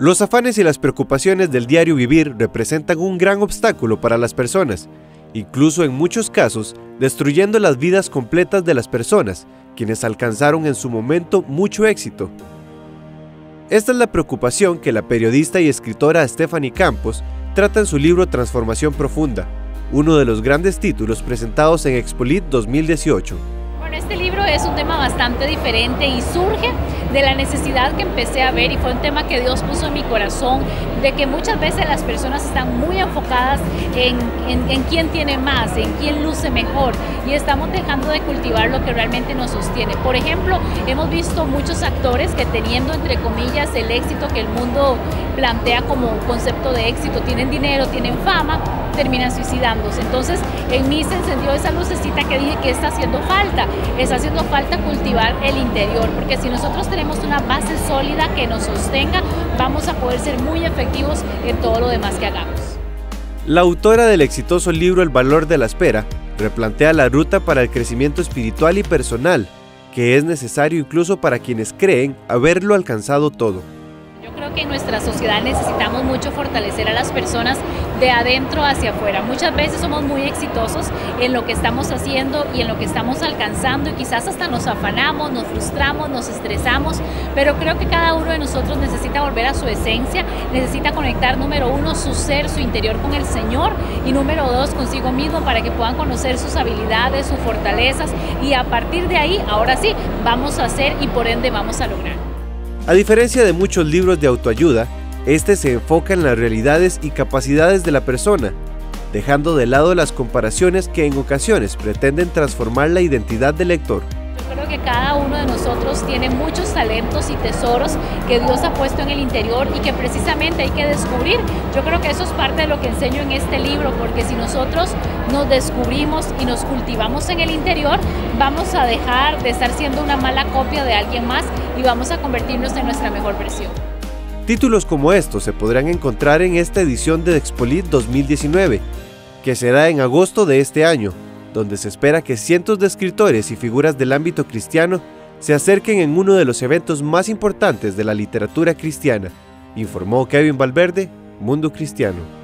Los afanes y las preocupaciones del diario vivir representan un gran obstáculo para las personas, incluso en muchos casos destruyendo las vidas completas de las personas, quienes alcanzaron en su momento mucho éxito. Esta es la preocupación que la periodista y escritora Stephanie Campos trata en su libro Transformación Profunda, uno de los grandes títulos presentados en Expolit 2018. Bueno, este libro es un tema bastante diferente y surge de la necesidad que empecé a ver y fue un tema que Dios puso en mi corazón, de que muchas veces las personas están muy enfocadas en, en, quién tiene más, en quién luce mejor y estamos dejando de cultivar lo que realmente nos sostiene. Por ejemplo, hemos visto muchos actores que teniendo entre comillas el éxito que el mundo plantea como concepto de éxito, tienen dinero, tienen fama, terminan suicidándose. Entonces, en mí se encendió esa lucecita que dije que está haciendo falta. Está haciendo falta cultivar el interior, porque si nosotros tenemos una base sólida que nos sostenga, vamos a poder ser muy efectivos en todo lo demás que hagamos. La autora del exitoso libro El valor de la espera replantea la ruta para el crecimiento espiritual y personal, que es necesario incluso para quienes creen haberlo alcanzado todo creo que en nuestra sociedad necesitamos mucho fortalecer a las personas de adentro hacia afuera. Muchas veces somos muy exitosos en lo que estamos haciendo y en lo que estamos alcanzando y quizás hasta nos afanamos, nos frustramos, nos estresamos, pero creo que cada uno de nosotros necesita volver a su esencia, necesita conectar número uno su ser, su interior con el Señor y número dos consigo mismo para que puedan conocer sus habilidades, sus fortalezas y a partir de ahí, ahora sí, vamos a hacer y por ende vamos a lograr. A diferencia de muchos libros de autoayuda, este se enfoca en las realidades y capacidades de la persona, dejando de lado las comparaciones que en ocasiones pretenden transformar la identidad del lector que cada uno de nosotros tiene muchos talentos y tesoros que Dios ha puesto en el interior y que precisamente hay que descubrir. Yo creo que eso es parte de lo que enseño en este libro, porque si nosotros nos descubrimos y nos cultivamos en el interior, vamos a dejar de estar siendo una mala copia de alguien más y vamos a convertirnos en nuestra mejor versión. Títulos como estos se podrán encontrar en esta edición de Expolit 2019, que será en agosto de este año donde se espera que cientos de escritores y figuras del ámbito cristiano se acerquen en uno de los eventos más importantes de la literatura cristiana, informó Kevin Valverde, Mundo Cristiano.